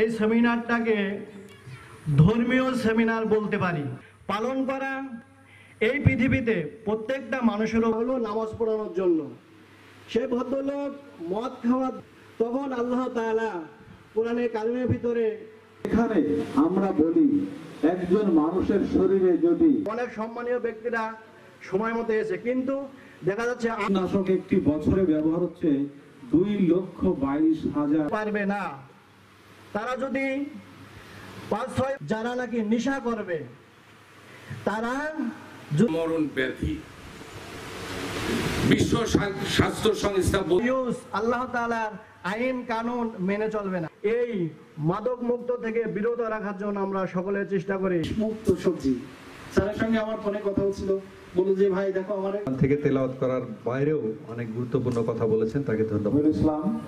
এই সেমিনারটাকে ধর্মীয় সেমিনার বলতে পারি। পালন করা এই পৃথিবীতে প্রত্যেকটা মানুষের হলো নামাজ পড়ানোর জন্য। সে ভদ্রলোক মদ খাওয়া তখন আল্লাহ তাআলা কোরআনে কালিমের ভিতরে এখানে আমরা বলি একজন মানুষের শরীরে যদি অনেক সম্মানীয় ব্যক্তিরা সময় মতো এসে কিন্তু দেখা যাচ্ছে নাশক একটি বছরে ব্যবহার হচ্ছে দুই লক্ষ বাইশ হাজার পারবে না। তারা যদি পাঁচ ছয় যারা নাকি নেশা করবে তারা মরণ ব্যাধি বিশ্ব স্বাস্থ্য সংস্থা বল- আল্লাহ তাআলার আইন কানুন মেনে চলবে না। এই মাদক মুক্ত থেকে বিরত রাখার জন্য আমরা সকলে চেষ্টা করি। মুক্ত সবজি। স্যারের সঙ্গে আমার ফোনে কথা হচ্ছিল। বলল যে ভাই দেখো আমার থেকে তেলাওয়াত করার বাইরেও অনেক গুরুত্বপূর্ণ কথা বলেছেন তাকে ধন্যবাদ। ইসলাম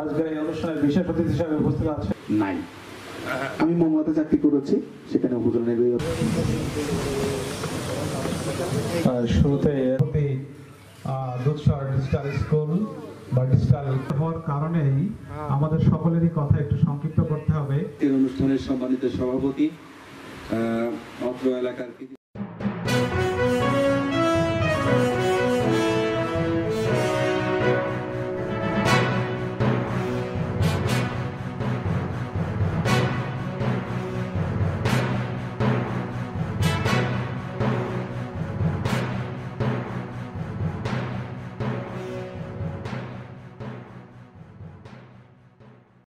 আজকের এই অনুষ্ঠানের বিশেষ অতিথি হিসাবে উপস্থিত আছে নাই। আমি মোহাম্মদে চাকরি করেছি সেখানে শুরুতে দুধসর ডিজিটাল স্কুল বা ডিজিটাল হওয়ার কারণেই আমাদের সকলেরই কথা একটু সংক্ষিপ্ত করতে হবে। এই অনুষ্ঠানের সম্মানিত সভাপতি অত্র এলাকার